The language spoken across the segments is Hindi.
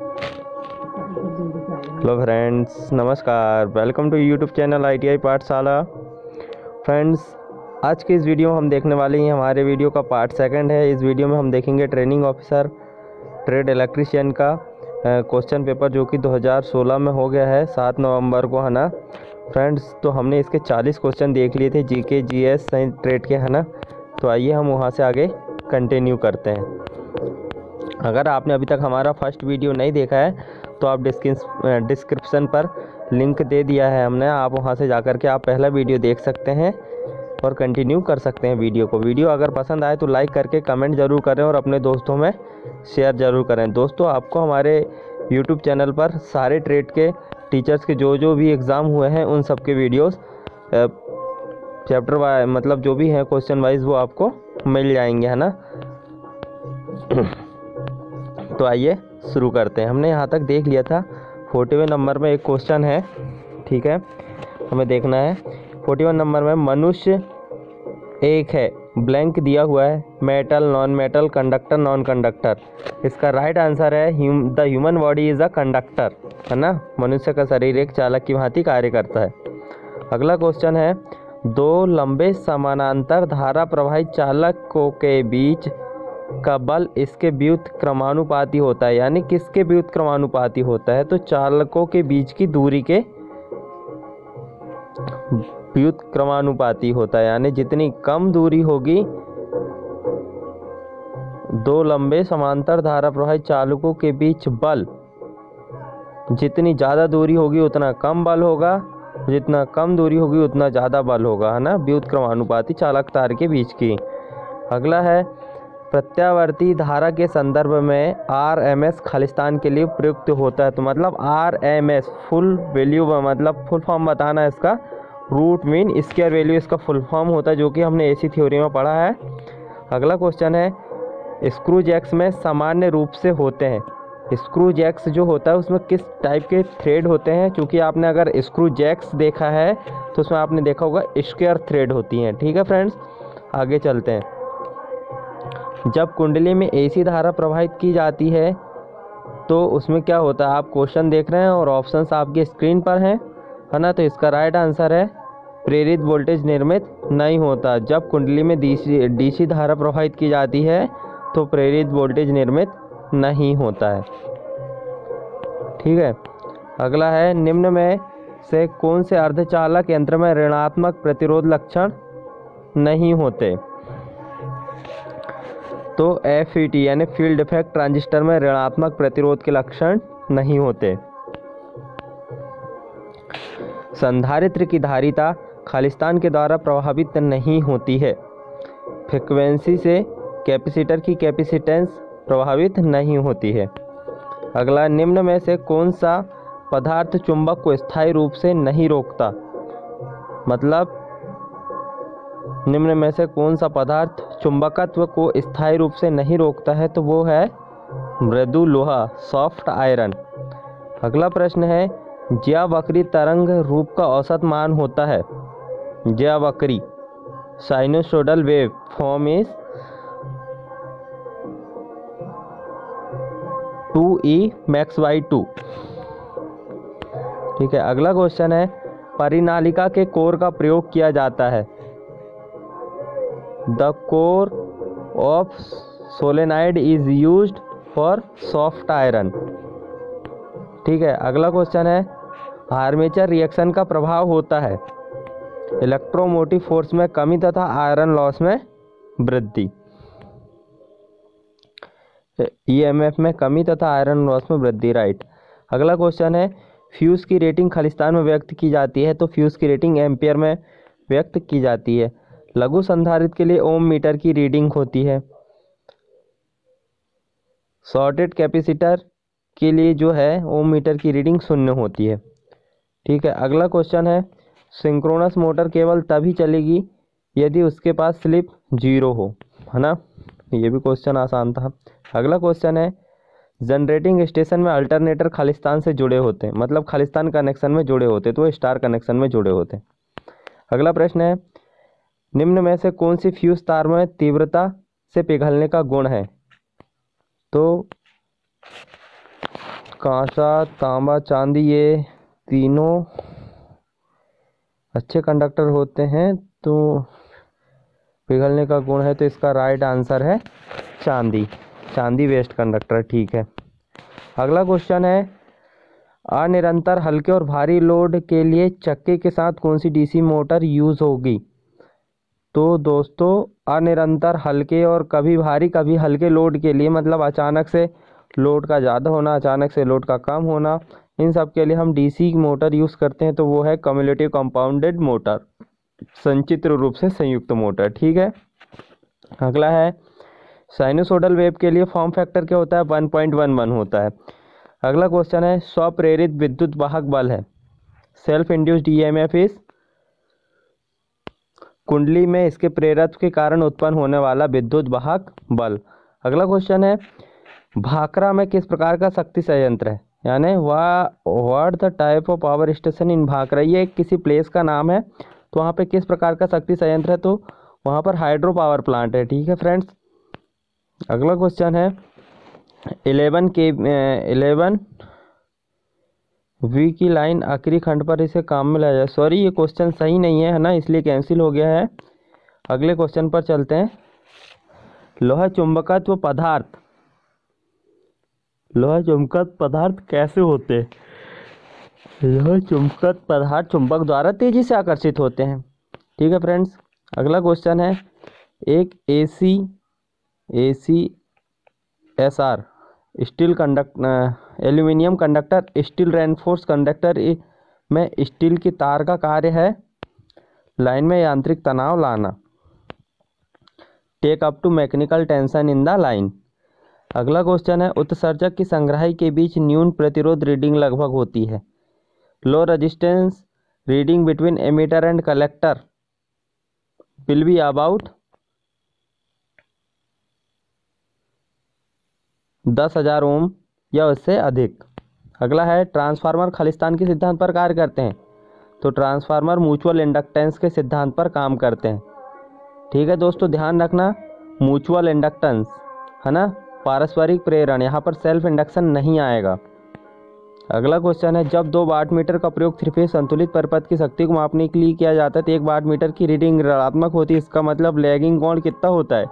हेलो फ्रेंड्स नमस्कार। Welcome to YouTube channel I T I Pathshala friends आज के इस वीडियो में हम देखने वाले हैं, हमारे वीडियो का पार्ट सेकंड है। इस वीडियो में हम देखेंगे ट्रेनिंग ऑफिसर ट्रेड इलेक्ट्रिशियन का क्वेश्चन पेपर जो कि 2016 में हो गया है, सात नवंबर को, है ना? फ्रेंड्स तो हमने इसके 40 क्वेश्चन देख लिए थे जी के जी एस ट्रेड के, है ना? तो आइए हम वहाँ से आगे कंटिन्यू करते हैं। अगर आपने अभी तक हमारा फ़र्स्ट वीडियो नहीं देखा है तो आप डिस्क्रिप्शन पर लिंक दे दिया है हमने। आप वहाँ से जाकर के आप पहला वीडियो देख सकते हैं और कंटिन्यू कर सकते हैं वीडियो को। वीडियो अगर पसंद आए तो लाइक करके कमेंट ज़रूर करें और अपने दोस्तों में शेयर ज़रूर करें। दोस्तों, आपको हमारे यूट्यूब चैनल पर सारे ट्रेड के, टीचर्स के जो जो भी एग्ज़ाम हुए हैं, उन सब के वीडियोस चैप्टर वाइज मतलब जो भी हैं, क्वेश्चन वाइज वो आपको मिल जाएँगे, है ना? तो आइए शुरू करते हैं। हमने यहाँ तक देख लिया था। फोर्टीवन नंबर में एक क्वेश्चन है, ठीक है? हमें देखना है। फोर्टीवन नंबर में मनुष्य एक है ब्लैंक दिया हुआ है metal non metal conductor non conductor इसका राइट आंसर है the human body is a conductor है ना? मनुष्य का शरीर एक चालक की भांति कार्य करता है। अगला क्वेश्चन है, दो लंबे समानांतर धारा प्रवाहित चालकों के बीच का बल इसके व्युत क्रमानुपाती होता है, यानी किसके व्युत क्रमानुपाती होता है? तो चालकों के बीच की दूरी के व्युत क्रमानुपाती होता है, यानी जितनी कम दूरी होगी, दो लंबे समांतर धारा प्रवाहित चालकों के बीच बल। जितनी ज़्यादा दूरी होगी, उतना कम बल होगा। जितना कम दूरी होगी, उतना ज़्यादा बल होगा, है ना? व्युत क्रमानुपाती चालक तार के बीच की। अगला है प्रत्यावर्ती धारा के संदर्भ में आर एम एस खालिस्तान के लिए प्रयुक्त होता है। तो मतलब R M S full value मतलब फुल फॉर्म बताना है इसका रूट मीन स्केयर वैल्यू इसका फुल फॉर्म होता है, जो कि हमने एसी थ्योरी में पढ़ा है। अगला क्वेश्चन है स्क्रू जैक्स में सामान्य रूप से होते हैं। स्क्रू जैक्स जो होता है, उसमें किस टाइप के थ्रेड होते हैं? क्योंकि आपने अगर स्क्रू जैक्स देखा है तो उसमें आपने देखा होगा स्क्वेयर थ्रेड होती हैं। ठीक है फ्रेंड्स आगे चलते हैं। जब कुंडली में एसी धारा प्रवाहित की जाती है तो उसमें क्या होता है? आप क्वेश्चन देख रहे हैं और ऑप्शंस आपके स्क्रीन पर हैं, है ना? तो इसका राइट आंसर है, प्रेरित वोल्टेज निर्मित नहीं होता। जब कुंडली में डीसी डीसी धारा प्रवाहित की जाती है तो प्रेरित वोल्टेज निर्मित नहीं होता है। ठीक है? अगला है, निम्न में से कौन से अर्धचालक यंत्र में ऋणात्मक प्रतिरोध लक्षण नहीं होते? तो एफ़ यानी फ़ील्ड इफ़ेक्ट ट्रांजिस्टर में ऋणात्मक प्रतिरोध के लक्षण नहीं होते। संधारित्र की धारिता खालिस्तान के द्वारा प्रभावित नहीं होती है। फ्रिक्वेंसी से कैपेसिटर की कैपेसिटेंस प्रभावित नहीं होती है। अगला, निम्न में से कौन सा पदार्थ चुंबक को स्थायी रूप से नहीं रोकता? मतलब निम्न में से कौन सा पदार्थ चुंबकत्व को स्थायी रूप से नहीं रोकता है? तो वो है मृदु लोहा सॉफ्ट आयरन अगला प्रश्न है ज्या वक्री तरंग रूप का औसत मान होता है? ज्या वक्री sinusoidal wave form is two E max by two ठीक है, अगला क्वेश्चन है, परिनालिका के कोर का प्रयोग किया जाता है। The core of solenoid is use for soft iron ठीक है, अगला क्वेश्चन है आर्मेचर रिएक्शन का प्रभाव होता है। इलेक्ट्रोमोटिव फोर्स में कमी तथा आयरन लॉस में वृद्धि। ईएमएफ में कमी तथा आयरन लॉस में वृद्धि राइट अगला क्वेश्चन है फ्यूज़ की रेटिंग खालिस्तान में व्यक्त की जाती है तो फ्यूज़ की रेटिंग एम्पियर में व्यक्त की जाती है। लघु संधारित के लिए ओम मीटर की रीडिंग होती है। शॉर्टेड कैपेसिटर के लिए जो है, ओम मीटर की रीडिंग शून्य होती है। ठीक है, अगला क्वेश्चन है, सिंक्रोनस मोटर केवल तभी चलेगी यदि उसके पास स्लिप ज़ीरो हो, है ना? ये भी क्वेश्चन आसान था। अगला क्वेश्चन है, जनरेटिंग स्टेशन में अल्टरनेटर खालिस्तान से जुड़े होते हैं मतलब खालिस्तान कनेक्शन में जुड़े होते तो स्टार कनेक्शन में जुड़े होते अगला प्रश्न है निम्न में से कौन सी फ्यूज तार में तीव्रता से पिघलने का गुण है? तो कांसा, तांबा, चांदी, ये तीनों अच्छे कंडक्टर होते हैं तो पिघलने का गुण है तो इसका राइट आंसर है चांदी। चांदी वेस्ट कंडक्टर ठीक है। अगला क्वेश्चन है, अनिरंतर हल्के और भारी लोड के लिए चक्के के साथ कौन सी डीसी मोटर यूज़ होगी? तो दोस्तों, अनिरंतर हल्के और कभी भारी, कभी हल्के लोड के लिए मतलब अचानक से लोड का ज़्यादा होना, अचानक से लोड का कम होना, इन सब के लिए हम डीसी मोटर यूज़ करते हैं तो वो है कम्युलेटिव कंपाउंडेड मोटर संचित्र रूप से संयुक्त मोटर, ठीक है? अगला है साइनोसोडल वेव के लिए फॉर्म फैक्टर क्या होता है? वन पॉइंट वन वन होता है। अगला क्वेश्चन है, स्वप्रेरित विद्युत वाहक बल है। सेल्फ इंड्यूस्ड एफ़ इज़ कुंडली में इसके प्रेरक के कारण उत्पन्न होने वाला विद्युत वाहक बल। अगला क्वेश्चन है, भाखरा में किस प्रकार का शक्ति संयंत्र है? यानी what the type of power station in Bhakra? ये किसी प्लेस का नाम है तो वहाँ पे किस प्रकार का शक्ति संयंत्र है? तो वहाँ पर हाइड्रो पावर प्लांट है, ठीक है फ्रेंड्स अगला क्वेश्चन है इलेवन के इलेवन वी की लाइन आखिरी खंड पर इसे काम में लाया जाए। सॉरी ये क्वेश्चन सही नहीं है है ना? इसलिए कैंसिल हो गया है। अगले क्वेश्चन पर चलते हैं। लोहा चुंबकत्व पदार्थ। लोहा चुंबकत पदार्थ कैसे होते लोहा चुंबकत पदार्थ चुंबक द्वारा तेज़ी से आकर्षित होते हैं। ठीक है फ्रेंड्स अगला क्वेश्चन है। एक AC AC S R steel conduct aluminium conductor, steel reinforce conductor में स्टील की तार का कार्य है। लाइन में यांत्रिक तनाव लाना। Take up to mechanical tension in the line अगला क्वेश्चन है, उत्सर्जक की संग्राही के बीच न्यून प्रतिरोध रीडिंग लगभग होती है। Low resistance reading between emitter and collector will be about दस हज़ार ओम या उससे अधिक। अगला है, ट्रांसफार्मर खालिस्तान के सिद्धांत पर कार्य करते हैं। तो ट्रांसफार्मर म्यूचुअल इंडक्टेंस के सिद्धांत पर काम करते हैं। ठीक है दोस्तों, ध्यान रखना, म्यूचुअल इंडक्टेंस, है ना? पारस्परिक प्रेरण, यहाँ पर सेल्फ इंडक्शन नहीं आएगा। अगला क्वेश्चन है, जब दो वाट मीटर का प्रयोग थ्री फ़ेज़ संतुलित परपथ की शक्ति को मापने के लिए किया जाता है तो एक वाट मीटर की रीडिंग ऋणात्मक होती है। इसका मतलब लैगिंग कोण कितना होता है?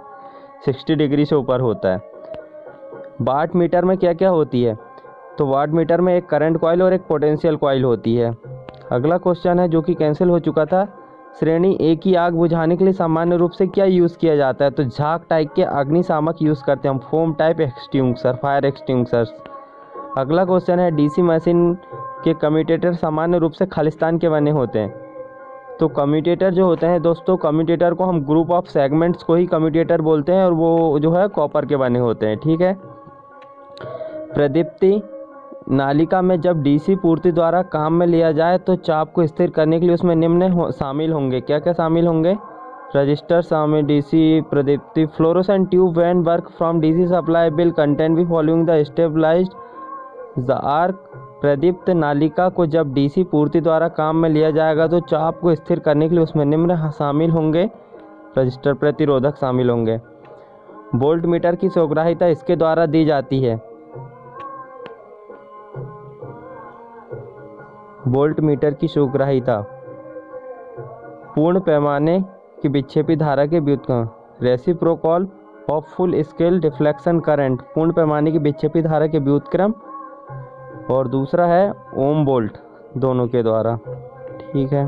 सिक्सटी डिग्री से ऊपर होता है। वाट मीटर में क्या क्या होती है? तो वाट मीटर में एक करंट कॉइल और एक पोटेंशियल कॉइल होती है। अगला क्वेश्चन है जो कि कैंसिल हो चुका था। श्रेणी ए की आग बुझाने के लिए सामान्य रूप से क्या यूज़ किया जाता है? तो झाक टाइप के अग्निशामक यूज़ करते हैं हम। Foam type extinguisher fire extinguishers अगला क्वेश्चन है, डीसी मशीन के कम्यूटेटर सामान्य रूप से खालिस्तान के बने होते हैं। तो कम्यूटेटर जो होते हैं दोस्तों, कम्यूटेटर को हम ग्रुप ऑफ़ सेगमेंट्स को ही कम्यूटेटर बोलते हैं और वो जो है कॉपर के बने होते हैं, ठीक है? प्रदीप्ति नालिका में जब डीसी पूर्ति द्वारा काम में लिया जाए तो चाप को स्थिर करने के लिए उसमें निम्न हो, शामिल होंगे। क्या क्या शामिल होंगे? रजिस्टर शामिल DC प्रदीप्ति fluorescent tube when work from DC supply will content भी following the stabilise the arc प्रदीप्त नालिका को जब डीसी पूर्ति द्वारा काम में लिया जाएगा तो चाप को स्थिर करने के लिए उसमें निम्न शामिल होंगे। रजिस्टर प्रतिरोधक शामिल होंगे। बोल्ट मीटर की सोग्राहिता इसके द्वारा दी जाती है। वोल्ट मीटर की सुग्राहिता पूर्ण पैमाने की विक्षेपी धारा के व्युत्क्रम reciprocal of full scale deflection current पूर्ण पैमाने की विक्षेपी धारा के व्युत्क्रम और दूसरा है ओम बोल्ट दोनों के द्वारा। ठीक है।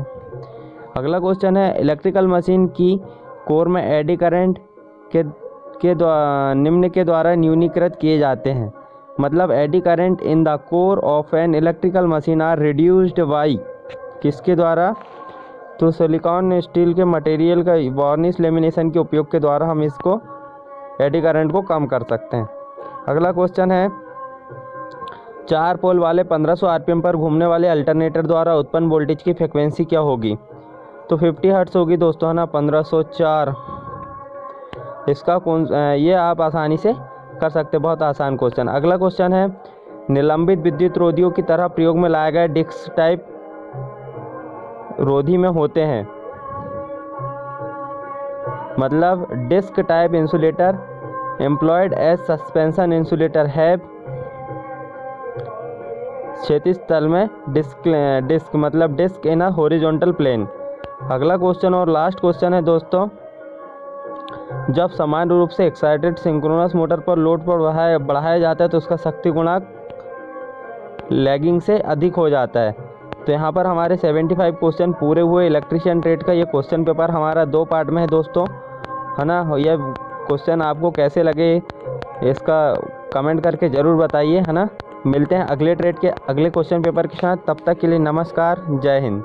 अगला क्वेश्चन है इलेक्ट्रिकल मशीन की कोर में एडी करंट के के निम्न के द्वारा न्यूनीकृत किए जाते हैं। मतलब eddy current in the core of an electrical machine are reduced by किसके द्वारा? तो सिलिकॉन स्टील के मटेरियल का वार्निश लेमिनेशन के उपयोग के द्वारा हम इसको एडी करंट को कम कर सकते हैं। अगला क्वेश्चन है, चार पोल वाले 1500 आरपीएम पर घूमने वाले अल्टरनेटर द्वारा उत्पन्न वोल्टेज की फ्रिक्वेंसी क्या होगी? तो 50 हर्ट्स होगी दोस्तों, है ना? 1504 इसका कौन ये आप आसानी से कर सकते बहुत आसान क्वेश्चन अगला क्वेश्चन है, निलंबित विद्युत रोधियों की तरह प्रयोग में लाए गए डिस्क टाइप रोधी में होते हैं। मतलब disc type insulator, employed as suspension insulator have क्षैतिज तल में डिस्क डिस्क मतलब disc in a horizontal plane. अगला क्वेश्चन और लास्ट क्वेश्चन है दोस्तों। जब समान रूप से एक्साइटेड सिंक्रोनस मोटर पर लोड पर बढ़ाया बढ़ाया जाता है तो उसका शक्ति गुणांक लैगिंग से अधिक हो जाता है। तो यहाँ पर हमारे 75 क्वेश्चन पूरे हुए। इलेक्ट्रिशियन ट्रेड का ये क्वेश्चन पेपर हमारा दो पार्ट में है दोस्तों। है ना? ये क्वेश्चन आपको कैसे लगे, इसका कमेंट करके ज़रूर बताइए, है ना? मिलते हैं अगले ट्रेड के अगले क्वेश्चन पेपर के साथ। तब तक के लिए नमस्कार। जय हिंद।